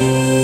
Oh.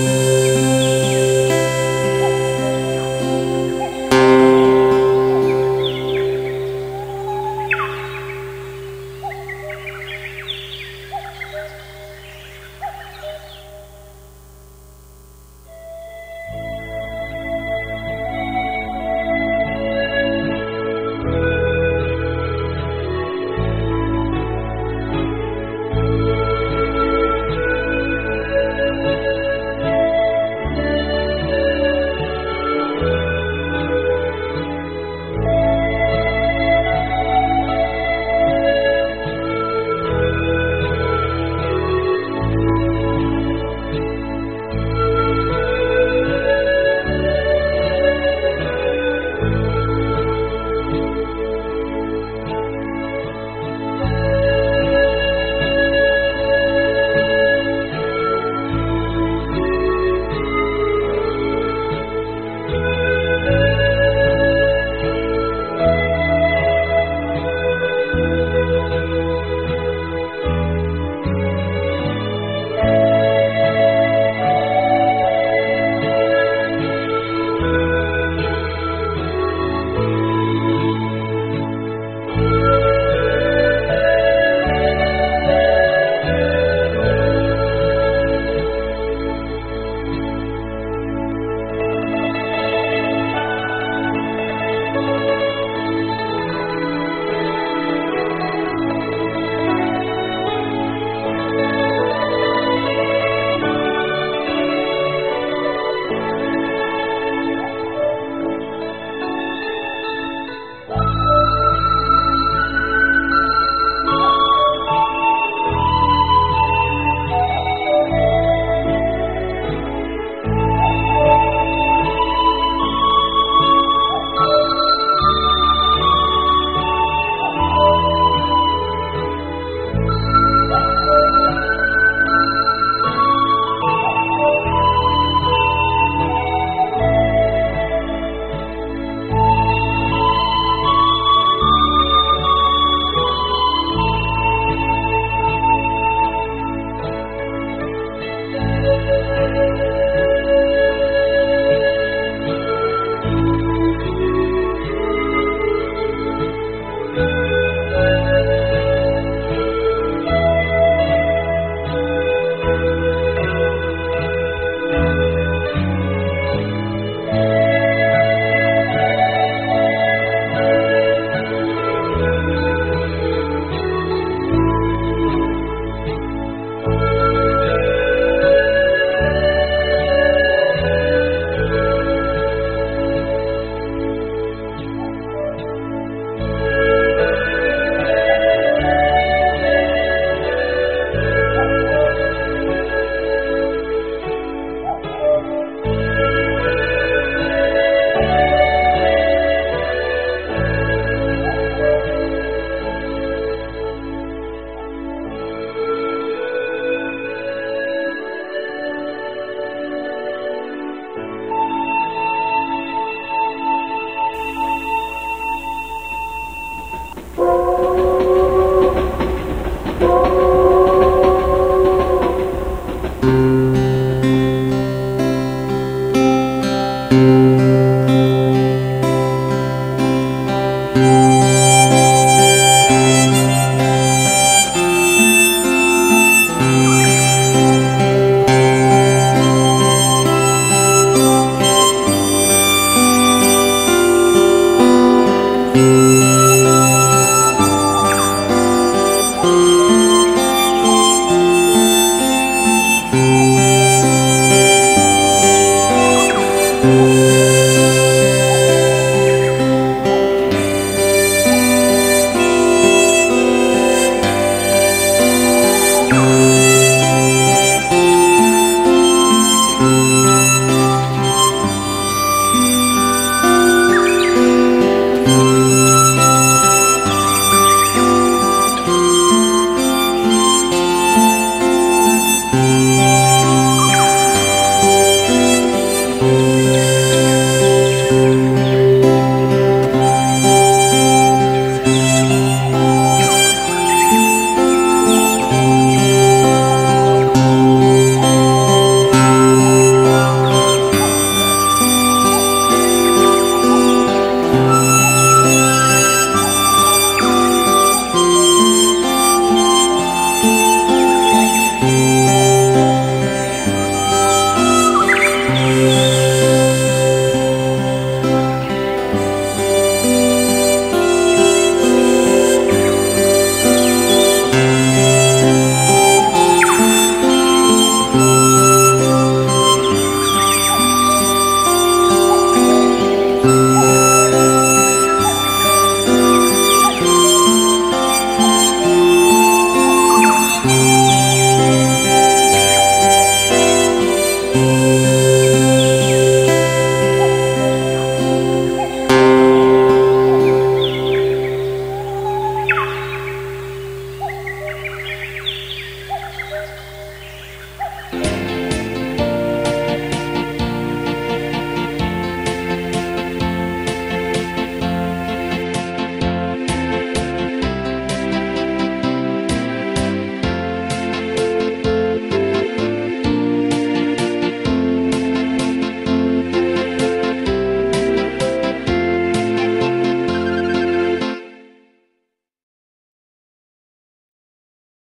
哦。